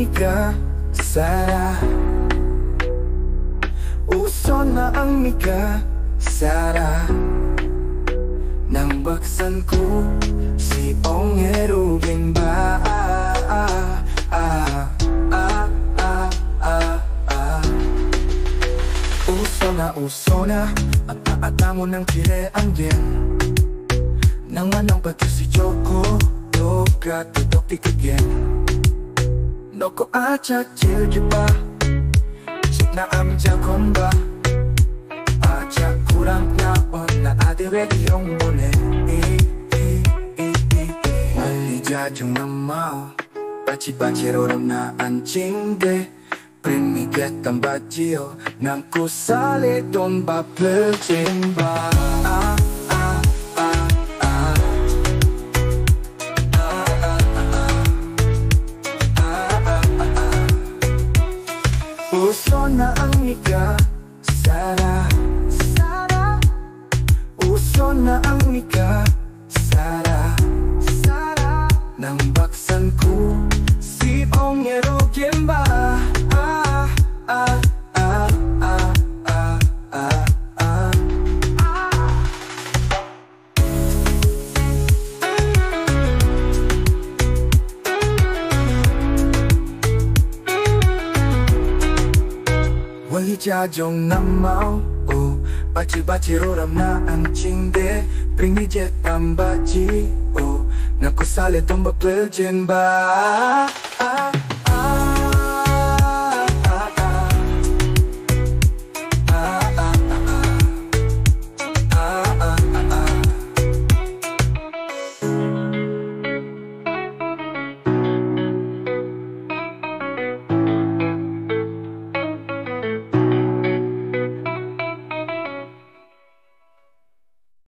ika Sara Uso na ang ika Sara Nang baksan ko Si Ongerubin ba ah, ah, ah, ah, ah. Uso na uso na At taata mo ng kire ang din Nang anong pati si Choco Noko acha jirgiba Chik na amja komba. Acha kurang na on na adire yung mune Eh, eh, eh, eh, eh Alijajong na na anjingde Primiget ang badyo Nang kusali don ba plötsing ba Ah, ah, ah, na ang ika. Sara Wali jajong namau oh Baci baci roram na anjingde Bringi jet tambaji. Oh Naku sale tomba peljen ba ah,